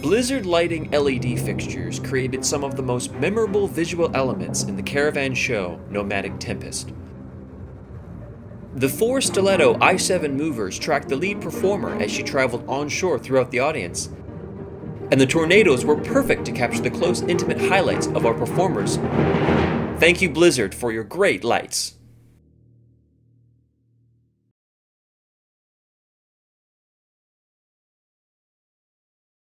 Blizzard lighting LED fixtures created some of the most memorable visual elements in the Caravan Show Nomadic Tempest. The four stiletto I-7 movers tracked the lead performer as she traveled onshore throughout the audience, and the tornadoes were perfect to capture the close intimate highlights of our performers. Thank you, Blizzard, for your great lights.